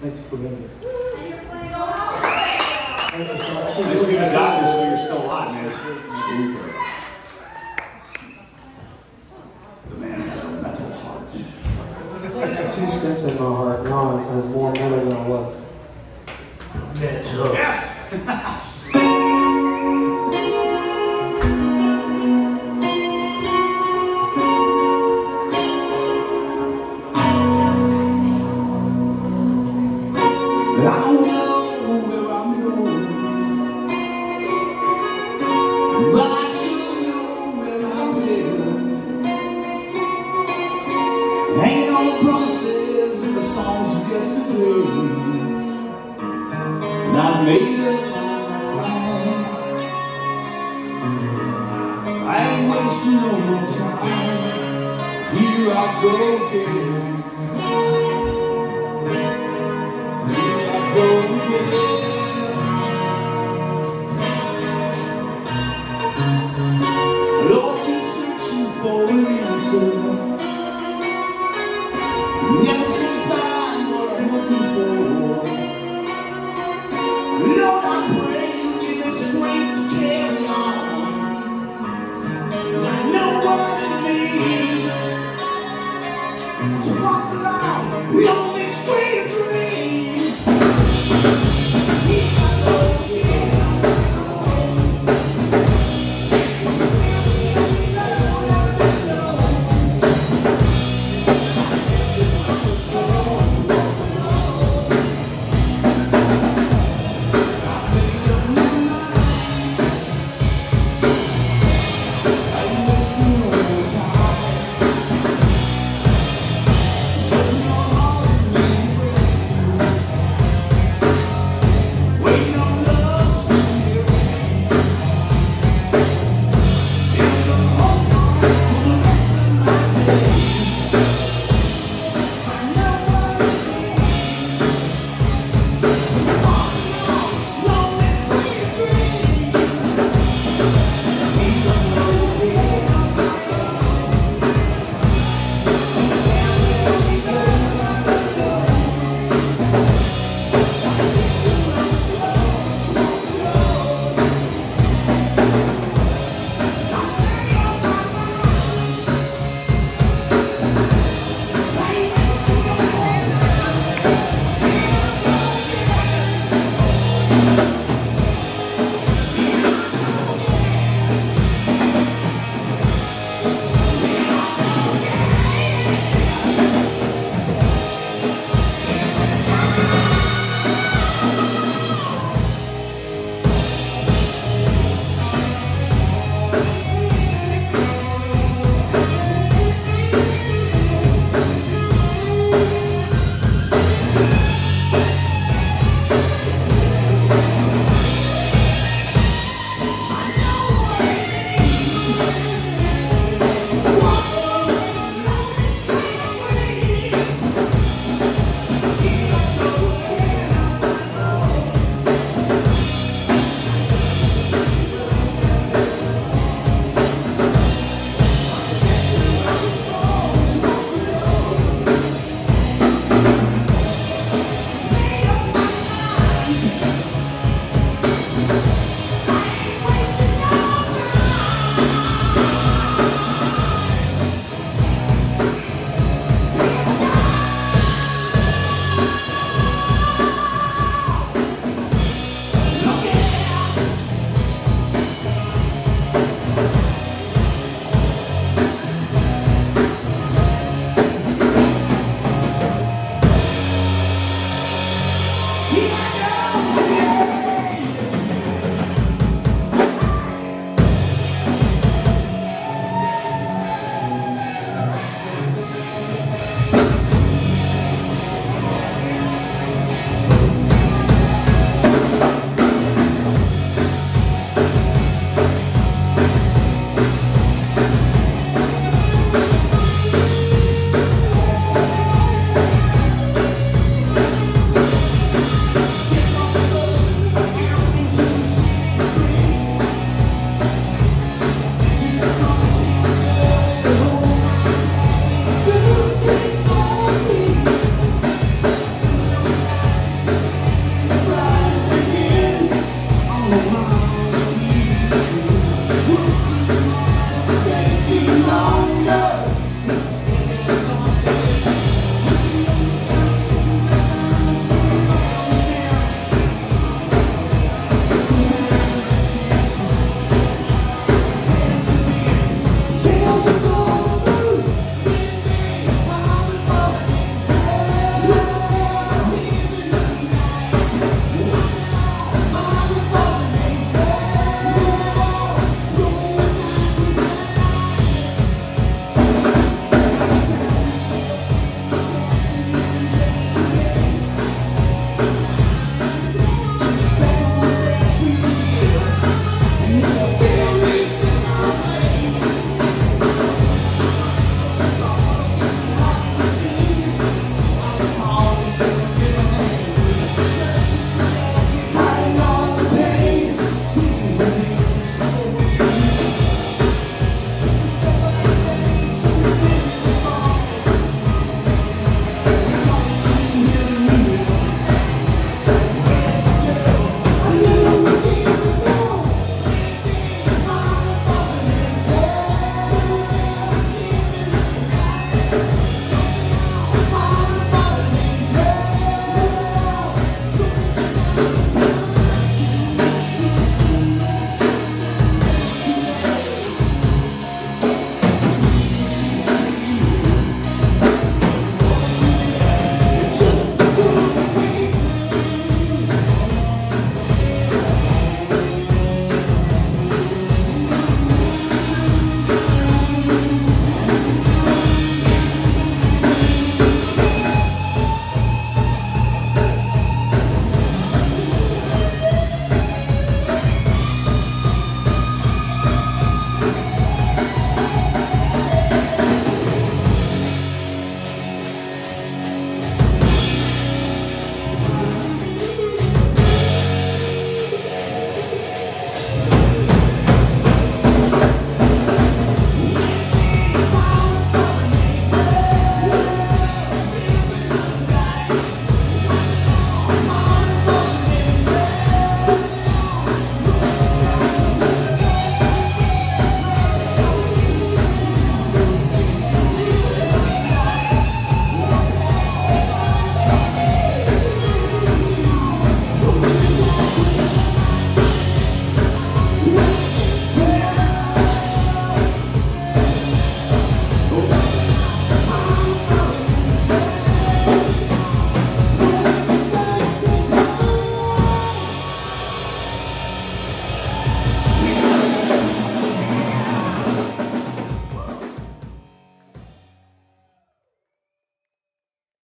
Thanks for being here. At least we got this so you're still alive, man. It's really- it's really good. The man has a metal heart. I got two stents in my heart. Now I'm I'm more metal than I was. Metal. Yes! I've made up my mind. I ain't wasting no more time. Here I go again. Here I go again. Give me to carry on.